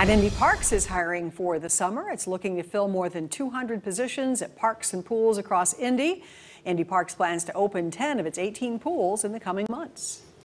And Indy Parks is hiring for the summer. It's looking to fill more than 200 positions at parks and pools across Indy. Indy Parks plans to open 10 of its 18 pools in the coming months.